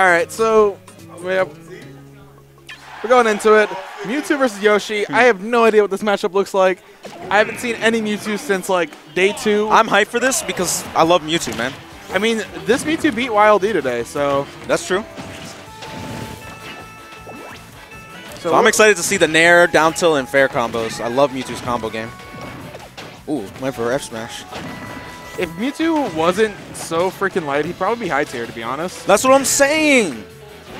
All right, so we're going into it. Mewtwo versus Yoshi. I have no idea what this matchup looks like. I haven't seen any Mewtwo since like day two. I'm hyped for this because I love Mewtwo, man. I mean, this Mewtwo beat YLD today, so. That's true. So, I'm excited to see the Nair, down tilt, and fair combos. I love Mewtwo's combo game. Ooh, went for F smash. If Mewtwo wasn't so freaking light, he'd probably be high tier, to be honest. That's what I'm saying.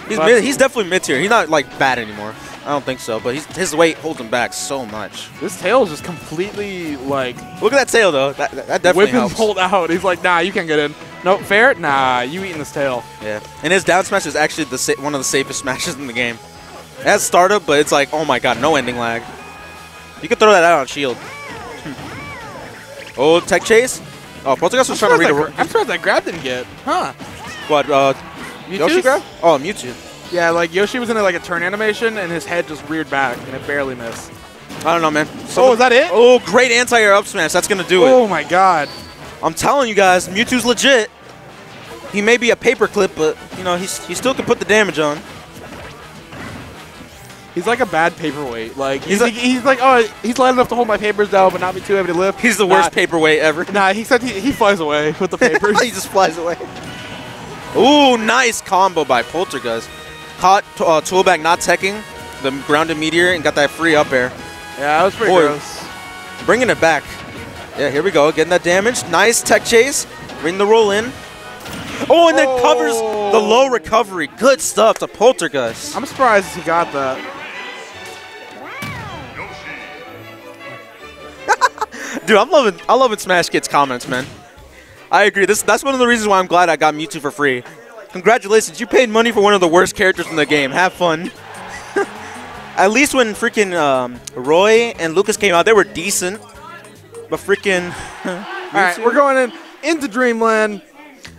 He's, mid, he's definitely mid tier. He's not like bad anymore. I don't think so, but he's, his weight holds him back so much. This tail is just completely like Look at that tail though. That, that, that definitely helps. pulled out. He's like, nah, you can't get in. Nope, fair? Nah, you eating this tail. Yeah, and his down smash is actually the sa one of the safest smashes in the game. It has startup, but it's like, oh my god, no ending lag. You can throw that out on shield. oh, tech chase. Oh, Poltergust was trying to read a I'm surprised that grab didn't get. Huh. what? Uh, Yoshi grab? Oh, Mewtwo. Yeah, like Yoshi was in like a turn animation and his head just reared back and it barely missed. I don't know, man. oh, is that it? Oh, great anti-air up smash. That's gonna do it. Oh my god. I'm telling you guys, Mewtwo's legit. He may be a paperclip, but you know he's, he still can put the damage on. He's like a bad paperweight. Like he's, He's like, he's like, oh, he's light enough to hold my papers down, but not be too heavy to lift. He's the Nah, worst paperweight ever. Nah, he said he, he flies away with the papers. he just flies away. Ooh, nice combo by Poltergust. Caught uh, Toolbag not teching the grounded meteor and got that free up air. yeah, that was pretty Boy. gross. Bringing it back. Yeah, here we go. Getting that damage. Nice tech chase. Bring the roll in. Oh, and then covers the low recovery. Good stuff to Poltergust. I'm surprised he got that. Dude, I'm loving I loving Smash Kids comments, man. I agree. This that's one of the reasons why I'm glad I got Mewtwo for free. Congratulations, you paid money for one of the worst characters in the game. Have fun. At least when freaking um, Roy and Lucas came out, they were decent. But freaking All right, we're going in into Dreamland.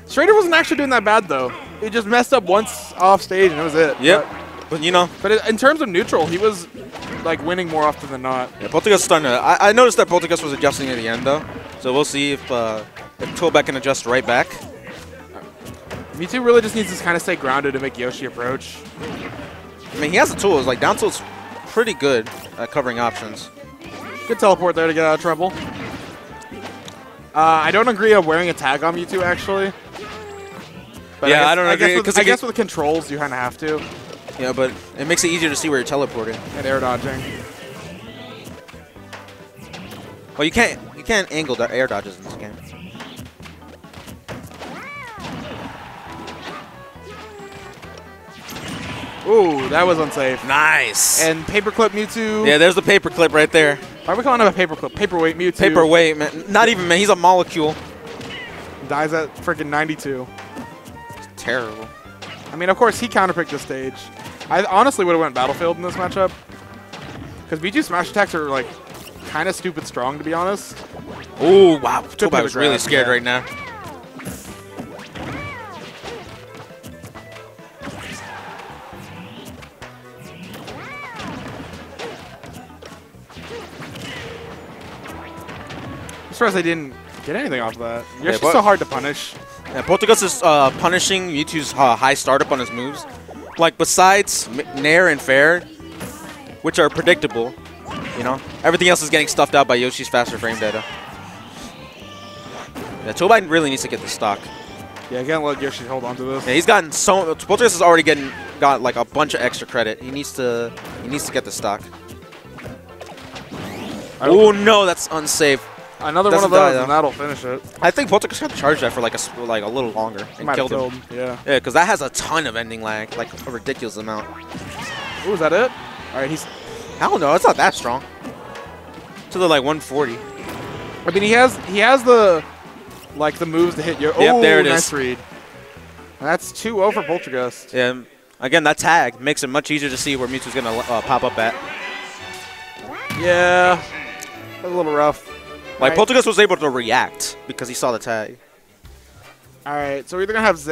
Schrader wasn't actually doing that bad though. He just messed up once off stage and that was it. Yep. But you know, But, but in terms of neutral, he was like winning more often than not. yeah, Poltergust starting to. I, I noticed that Poltergust was adjusting at the end though, so we'll see if uh, if Toolbag can adjust right back. Mewtwo really just needs to kind of stay grounded to make Yoshi approach. I mean, he has the tools. Like down tilt's pretty good at covering options. Good teleport there to get out of trouble. Uh, I don't agree on wearing a tag on Mewtwo actually. But Yeah, guess, I don't I agree, Guess with, I guess with the controls, you kind of have to. Yeah, but it makes it easier to see where you're teleporting. And air dodging. Well, you can't you can't angle the air dodges in this game. Ooh, that was unsafe. Nice. And paperclip Mewtwo. yeah, there's the paperclip right there. Why are we calling him a paperclip? Paperweight Mewtwo. Paperweight, man. Not even man. He's a molecule. Dies at freaking 92. Terrible. I mean, of course, he counterpicked the stage. I honestly would have went Battlefield in this matchup. Because Mewtwo smash attacks are, like, kind of stupid strong, to be honest. Oh, wow. Toolbag was really scared yeah. right now. I'm surprised I didn't get anything off of that. You're but- so hard to punish. Yeah, Poltergust is uh, punishing Mewtwo's uh, high startup on his moves. Like, besides Nair and Fair, which are predictable, you know, everything else is getting stuffed out by Yoshi's faster frame data. Yeah, Toolbag really needs to get the stock. Yeah, can't let Yoshi hold on to this. Yeah, he's gotten so. Poltergust is already getting got like a bunch of extra credit. He needs to. He needs to get the stock. Oh no, that's unsafe. Another one Doesn't of those, die, and that'll finish it. I think Poltergust to charge that for like a like a little longer and Might killed him. killed. Yeah. Yeah, because that has a ton of ending lag, like a ridiculous amount. Ooh, is that it? All right, he's. I don't know. It's not that strong. To the like 140. I mean, he has he has the like the moves to hit you. Yep, oh, there it nice is. read. That's 2-0 for Poltergust. Yeah. Again, that tag makes it much easier to see where Mewtwo's gonna uh, pop up at. Yeah, a little rough. Like Right. Poltergust was able to react because he saw the tag. All right, so we're either gonna have Zay